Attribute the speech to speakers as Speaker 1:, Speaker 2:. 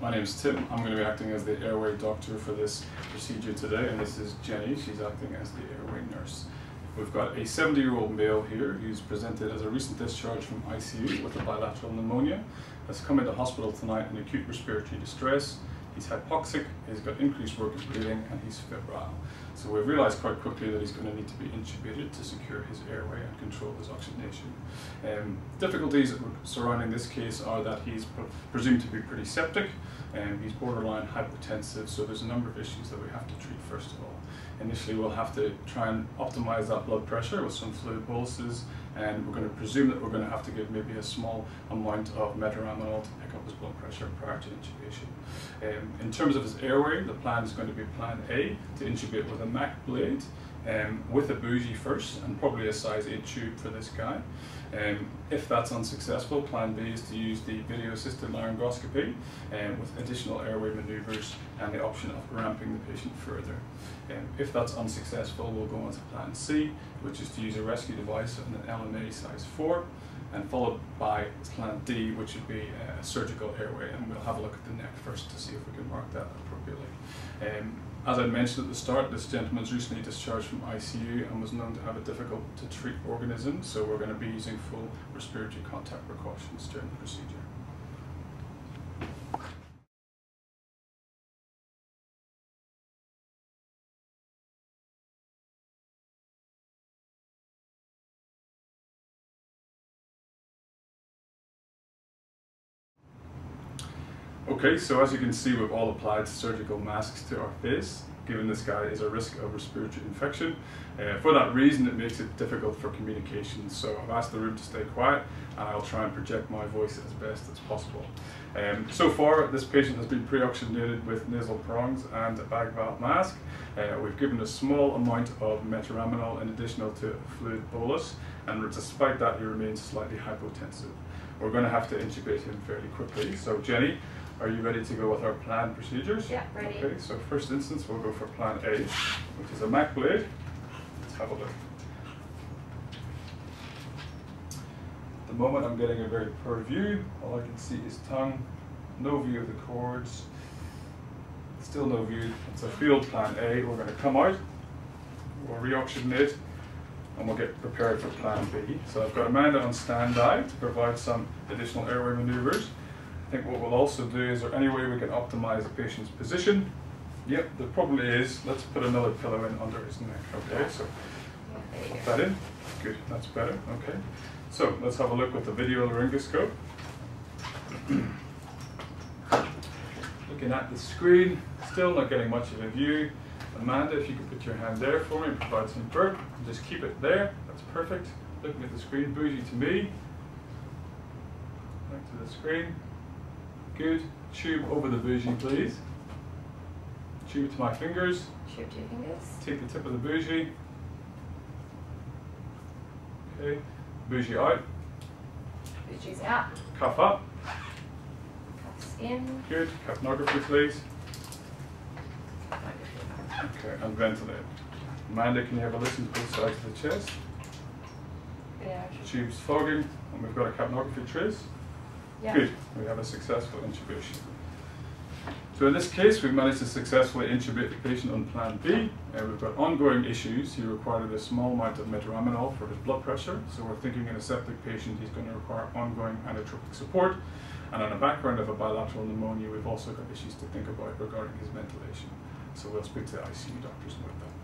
Speaker 1: My name is Tim. I'm going to be acting as the airway doctor for this procedure today, and this is Jenny. She's acting as the airway nurse. We've got a 70 year old male here who's presented as a recent discharge from ICU with a bilateral pneumonia. Has come into hospital tonight in acute respiratory distress. He's hypoxic, he's got increased work of breathing, and he's febrile. So we've realised quite quickly that he's going to need to be intubated to secure his airway and control his oxygenation. Um, difficulties surrounding this case are that he's presumed to be pretty septic, and he's borderline hypotensive, so there's a number of issues that we have to treat first of all. Initially we'll have to try and optimize that blood pressure with some fluid boluses, and we're going to presume that we're going to have to give maybe a small amount of metaraminol to pick up his blood pressure prior to intubation. Um, in terms of his airway, the plan is going to be plan A, to intubate with a MAC blade, um, with a bougie first, and probably a size 8 tube for this guy. Um, if that's unsuccessful, plan B is to use the video assisted laryngoscopy um, with additional airway maneuvers and the option of ramping the patient further. Um, if that's unsuccessful, we'll go on to plan C, which is to use a rescue device and an LMA size 4 and followed by plan D, which would be a surgical airway, and we'll have a look at the neck first to see if we can mark that appropriately. Um, as I mentioned at the start, this gentleman's recently discharged from ICU and was known to have a difficult to treat organism, so we're going to be using full respiratory contact precautions during the procedure. Okay, so as you can see, we've all applied surgical masks to our face, given this guy is a risk of respiratory infection. Uh, for that reason, it makes it difficult for communication, so I've asked the room to stay quiet, and I'll try and project my voice as best as possible. Um, so far, this patient has been pre-oxygenated with nasal prongs and a bag valve mask. Uh, we've given a small amount of metaraminol in addition to fluid bolus, and despite that, he remains slightly hypotensive. We're going to have to intubate him fairly quickly. So Jenny, are you ready to go with our planned procedures?
Speaker 2: Yeah, ready.
Speaker 1: Okay, so first instance, we'll go for plan A, which is a Mac blade. Let's have a look. At the moment, I'm getting a very poor view. All I can see is tongue, no view of the cords, still no view. It's a field plan A. We're going to come out, we'll reoxygenate, and we'll get prepared for plan B. So I've got Amanda on standby to provide some additional airway maneuvers. I think what we'll also do is there any way we can optimize the patient's position? Yep, there probably is. Let's put another pillow in under his neck. Okay, so put that in. Good, that's better. Okay. So let's have a look with the video laryngoscope. Looking at the screen, still not getting much of a view. Amanda, if you could put your hand there for me and provide some burp, just keep it there. That's perfect. Looking at the screen, bougie to me. Back to the screen. Good. Tube over the bougie, please. Tube to my fingers.
Speaker 2: Tube to your fingers.
Speaker 1: Take the tip of the bougie. Okay. Bougie out.
Speaker 2: Bougie's out.
Speaker 1: Cuff up.
Speaker 2: Cuffs in.
Speaker 1: Good. Capnography, please. Okay, and ventilate. Amanda, can you have a listen to both sides of the chest?
Speaker 2: Yeah.
Speaker 1: Tube's fogging, and we've got a capnography trace.
Speaker 2: Yeah.
Speaker 1: Good, we have a successful intubation. So in this case, we've managed to successfully intubate the patient on plan B. Uh, we've got ongoing issues. He required a small amount of metaraminol for his blood pressure. So we're thinking in a septic patient, he's going to require ongoing inotropic support. And on a background of a bilateral pneumonia, we've also got issues to think about regarding his ventilation. So we'll speak to the ICU doctors about that.